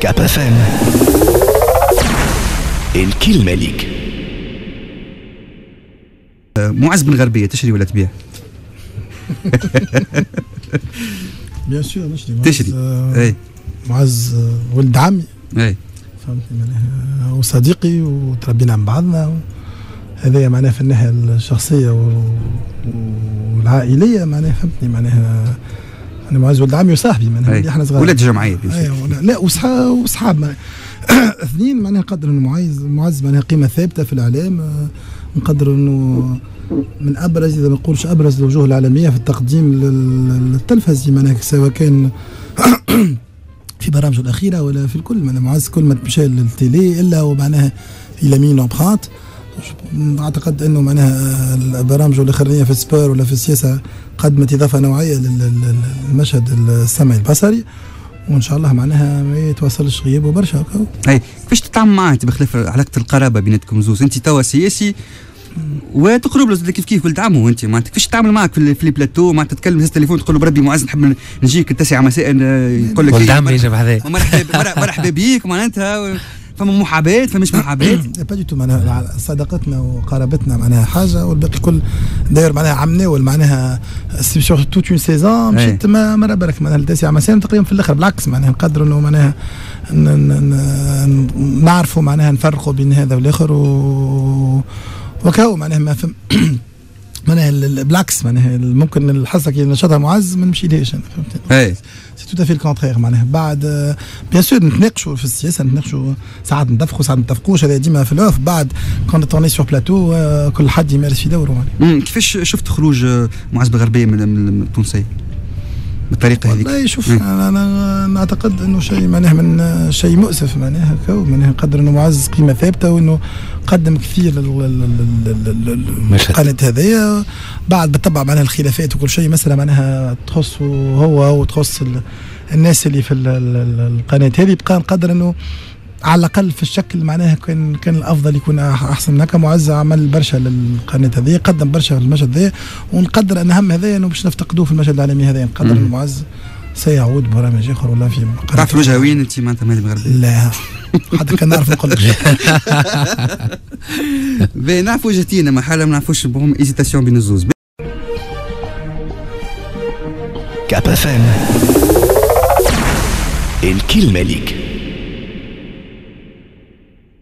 كاب اف ام الكلمة ليك معز بن غربية تشري ولا تبيع؟ bien sûr نشري معز، تشري. آه، اي معز آه، ولد عمي. اي فهمتني معناها وصديقي وتربينا مع بعضنا هذايا معناها في الناحية الشخصية والعائلية معناها فهمتني؟ معناها أنا معز ولد عمي وصاحبي معناها إحنا صغار. ولاد جمعية. أيوه لا- وصحاب وصحاب. اثنين معناها نقدر إنه معز معز معناها قيمة ثابتة في الاعلام آه، نقدر إنه من أبرز إذا ما نقولش أبرز الوجوه الإعلامية في التقديم لل- للتلفزي معناها سواء كان في برامجه الأخيرة ولا في الكل. معناها معز كل ما مشى لل télé إلا ومعناها il a mis une empreinte أعتقد إنه معناها البرامج الاخرانيه في ال sport ولا في السياسة قدمت إضافة نوعية لل- لل- للمشهد السمعي البصري وإن شاء الله معناها ما يتواصلش غيابه برشا. اي كيفاش تتعامل معاه أنت بخلاف علاقة القرابة بيناتكم زوز؟ أنت توا سياسي وتقرب له كيف كيف ولد عمه أنت؟ معناتها كيفاش تتعامل معك في, ال- في البلاتو؟ معناتها تتكلم في التليفون تقول له بربي معز نحب نجيك التاسعه مساء يقول لك ولد عمي يجي بحذايا مرحبا مرحبا- مرحبا بيك معناتها فما محاباه فماش محاباه pas du tout معناها صداقتنا وقرابتنا معناها حاجة والباقي كل داير معناها عمناول معناها سي سور توت اون سيزون مشيت ما مرة بالك معناها التاسعة مساء تقريبا في الآخر بالعكس معناها نقدر إنه معناها نعرفوا معناها نفرقوا بين هذا والآخر و وكاو معناها ما فهم معناها ال- ال- بالعكس معناها ممكن الحصه كي نشاطها معز ما نمشيلهاش أنا فهمت؟ اي تو في الكونترير معناها. بعد بيان سور نتناقشوا في السياسة نتناقشوا ساعات نتفقوا ساعات نتفقوش هذا ديما في الأوف. بعد quand on est sur plateau كل حد يمارس في دوره مم، كيفاش شفت خروج آه، معز بن غربيه من من- من التونسيه بالطريقة هذيك والله شوف. أنا أنا نعتقد إنه شيء معناه من شيء مؤسف معناها هكا معناها قدر إنه معز قيمة ثابتة وإنه قدم كثير. للقناة هذيا بعد بالطبع معناها الخلافات وكل شيء مسألة معناها تخص هو وتخص ال- الناس اللي في ال- ال- ال- القناة هذه بقى نقدر إنه على الأقل في الشكل معناها كان كان الأفضل يكون أحسن. من هكا معز عمل برشا للقناه هذه قدم برشا في المشهد هذا ونقدر أن أهم هذايا إنه باش نفتقدوه في المشهد العالمي هذا. نقدر مم. انه معز سيعود برامج آخر ولا في تعرف وين أنت معناتها مهدي بن غربيه لا حتى كان نعرف نقول لك. نعرفوا وجهتينا ما حاله ما نعرفوش بهم hésitation بين الزوز. كاب إف إم. الكلمة ليك.